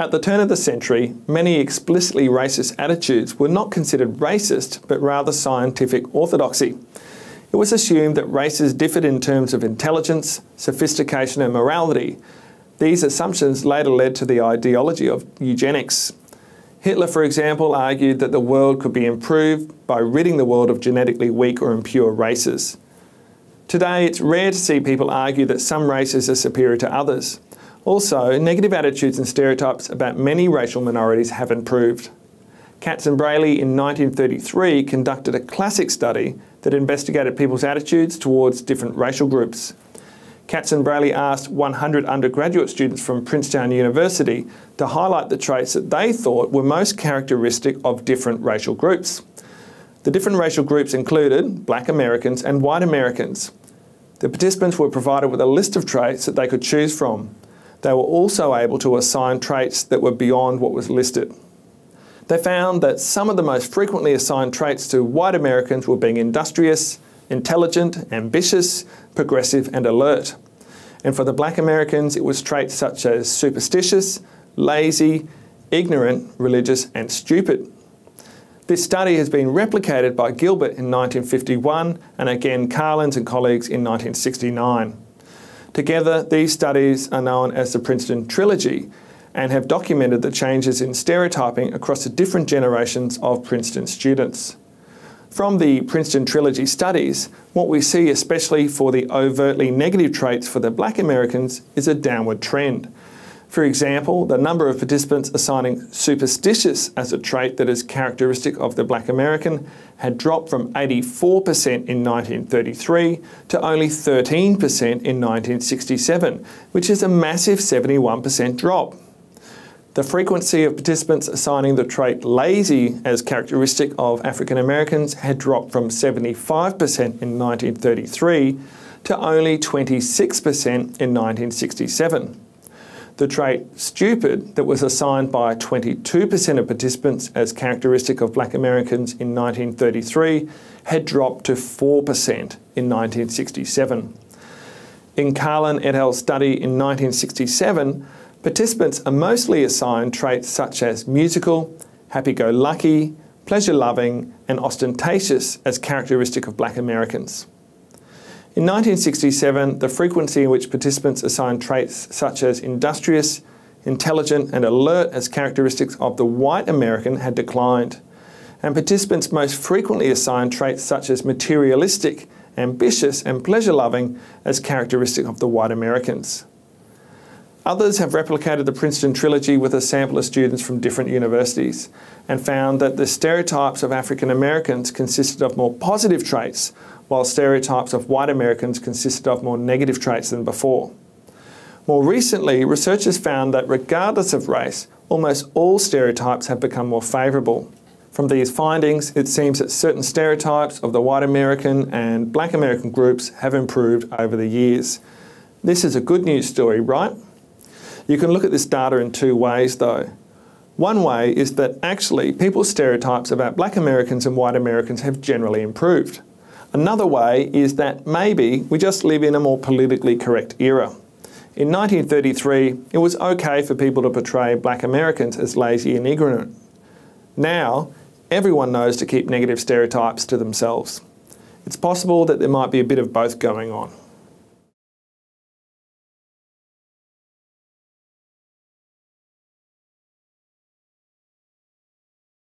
At the turn of the century, many explicitly racist attitudes were not considered racist, but rather scientific orthodoxy. It was assumed that races differed in terms of intelligence, sophistication, and morality. These assumptions later led to the ideology of eugenics. Hitler, for example, argued that the world could be improved by ridding the world of genetically weak or impure races. Today, it's rare to see people argue that some races are superior to others. Also, negative attitudes and stereotypes about many racial minorities have improved. Katz and Braly in 1933 conducted a classic study that investigated people's attitudes towards different racial groups. Katz and Braly asked 100 undergraduate students from Princeton University to highlight the traits that they thought were most characteristic of different racial groups. The different racial groups included black Americans and white Americans. The participants were provided with a list of traits that they could choose from. They were also able to assign traits that were beyond what was listed. They found that some of the most frequently assigned traits to white Americans were being industrious, intelligent, ambitious, progressive, and alert. And for the black Americans, it was traits such as superstitious, lazy, ignorant, religious, and stupid. This study has been replicated by Gilbert in 1951 and again Karlins and colleagues in 1969. Together, these studies are known as the Princeton Trilogy and have documented the changes in stereotyping across the different generations of Princeton students. From the Princeton Trilogy studies, what we see, especially for the overtly negative traits for the black Americans, is a downward trend. For example, the number of participants assigning superstitious as a trait that is characteristic of the black American had dropped from 84% in 1933 to only 13% in 1967, which is a massive 71% drop. The frequency of participants assigning the trait lazy as characteristic of African Americans had dropped from 75% in 1933 to only 26% in 1967. The trait stupid that was assigned by 22% of participants as characteristic of black Americans in 1933 had dropped to 4% in 1967. In Carlin et al.'s study in 1967, Participants are mostly assigned traits such as musical, happy-go-lucky, pleasure-loving and ostentatious as characteristic of black Americans. In 1967, the frequency in which participants assigned traits such as industrious, intelligent and alert as characteristics of the white American had declined, and participants most frequently assigned traits such as materialistic, ambitious and pleasure-loving as characteristic of the white Americans. Others have replicated the Princeton trilogy with a sample of students from different universities and found that the stereotypes of African Americans consisted of more positive traits, while stereotypes of white Americans consisted of more negative traits than before. More recently, researchers found that regardless of race, almost all stereotypes have become more favourable. From these findings, it seems that certain stereotypes of the white American and black American groups have improved over the years. This is a good news story, right? You can look at this data in two ways though. One way is that actually people's stereotypes about black Americans and white Americans have generally improved. Another way is that maybe we just live in a more politically correct era. In 1933, it was okay for people to portray black Americans as lazy and ignorant. Now, everyone knows to keep negative stereotypes to themselves. It's possible that there might be a bit of both going on.